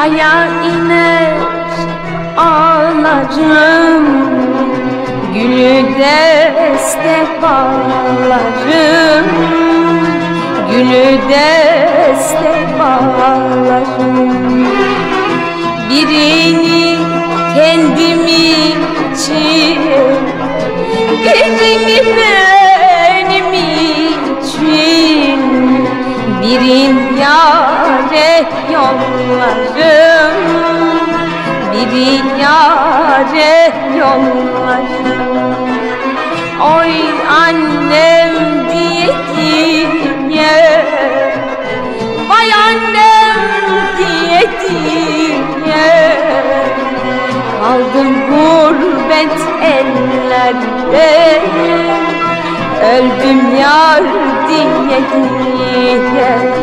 Çaya iner ağlarım Gülü deste bağlarım Gülü deste bağlarım Birini kendim için Birini benim için. Birin yâre yollarım Biri yare yollarım Oy annem diye Vay annem diye Kaldım gurbet ellerde. Öldüm yar diye diye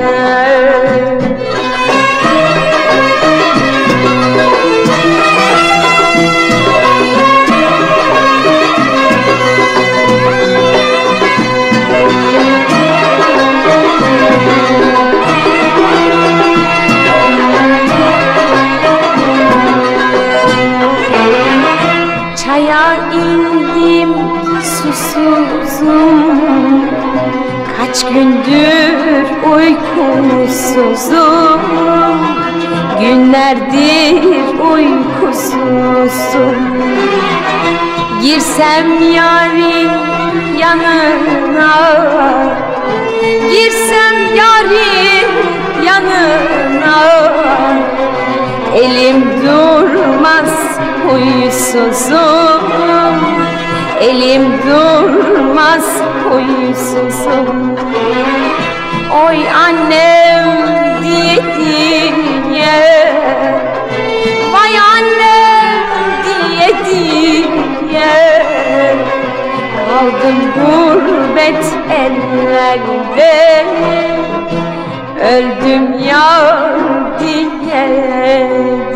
Çaya indim susuzum. Kaç gündür uykusuzum. Günlerdir uykusuzum. Girsem yarın yanına huysuzum. Elim durmaz huysuzum. Oy annem diyedin ye. Vay annem diyedin ye. Kaldım gurbet ellerde. Öldüm yar diye.